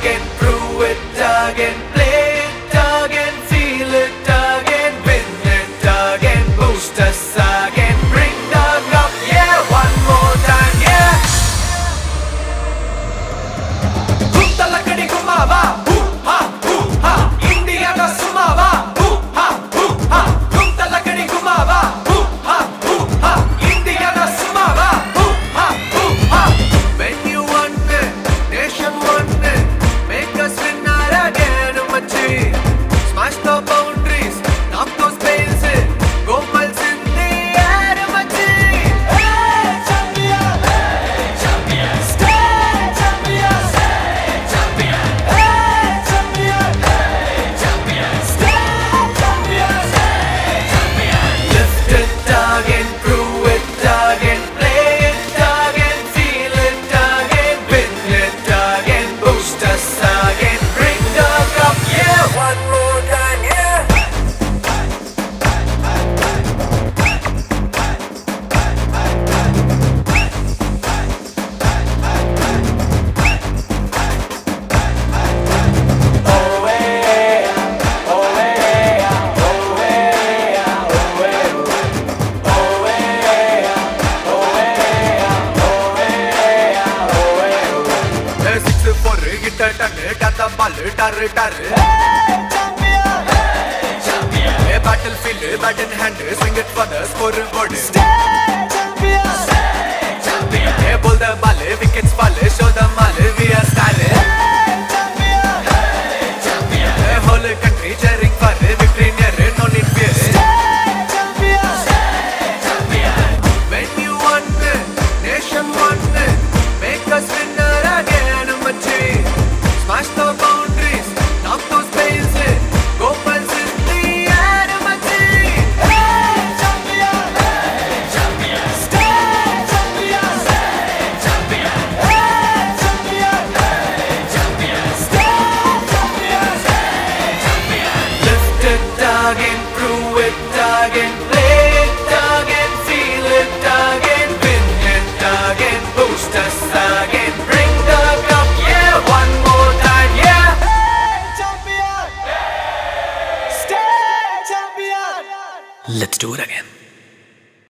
again, prove it again, play it again, feel it again, win it again, boost us. பொருசு பொறு கிட்ட டங்கு டத்த பல்லு டரு டரு Battle field, bat in hand, swing it for the score board. Stay Let's do it again.